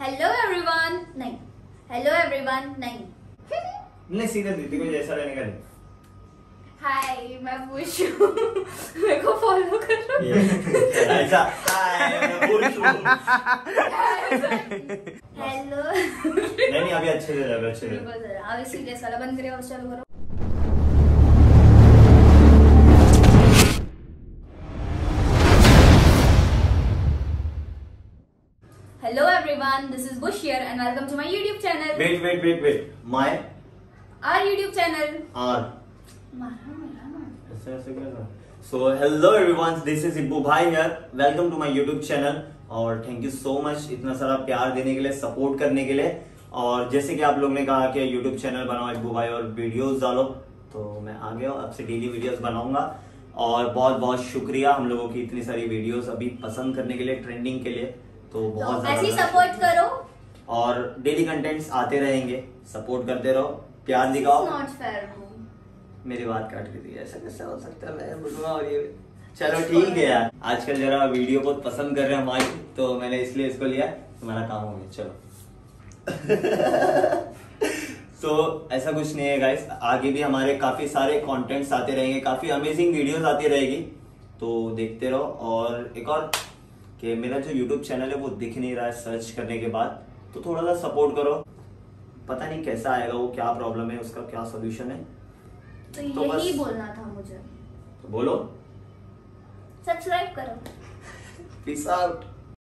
Hello everyone नहीं hello everyone नहीं नहीं सीधा दीदी को जैसा रहने का हाय मैं बुश मेरे को फॉलो करो। ऐसा। हाय, मैं हूँ। हेलो नहीं नहीं अभी अच्छे से लगे अच्छे से अब सीरियस वाला बंद करिए और चालू करो। Hello everyone this is Bush here and welcome to my YouTube channel wait wait wait wait my our YouTube channel are so hello everyone this is Ibbu भाई here welcome to my YouTube channel और thank you so much इतना सारा प्यार देने के लिए support करने के लिए. और जैसे कि आप लोग ने कहा कि यूट्यूब चैनल बनाओ इब्बू भाई और वीडियोस डालो तो मैं आ गया हूँ। आपसे डेली वीडियोस बनाऊँगा। और बहुत बहुत शुक्रिया हम लोगों की इतनी सारी वीडियोस अभी पसंद करने के लिए ट्रेंडिंग के लिए. तो बहुत तो ऐसे ही सपोर्ट करो। और डेली कंटेंट्स आते रहेंगे। सपोर्ट करते रहो। प्यार दिखाओ। नॉट फेयर मेरी बात काट के दी। ऐसा कैसे हो सकता है? मैं और ये चलो ठीक है यार। आजकल जरा वीडियो बहुत पसंद कर रहे हैं हमारी। तो मैंने इसलिए इसको लिया। तुम्हारा काम हो गया। चलो। तो ऐसा कुछ नहीं है गाइस आगे भी हमारे काफ़ी सारे कंटेंट्स आते रहेंगे। काफ़ी अमेजिंग वीडियोस आती रहेगी। तो देखते रहो। और एक और कि मेरा जो यूट्यूब चैनल है वो दिख नहीं रहा है सर्च करने के बाद तो थोड़ा सा सपोर्ट करो। पता नहीं कैसा आएगा वो क्या प्रॉब्लम है उसका क्या सोल्यूशन है। तो तो यही बस- बोलना था मुझे। तो बोलो। सब्सक्राइब करो। Peace out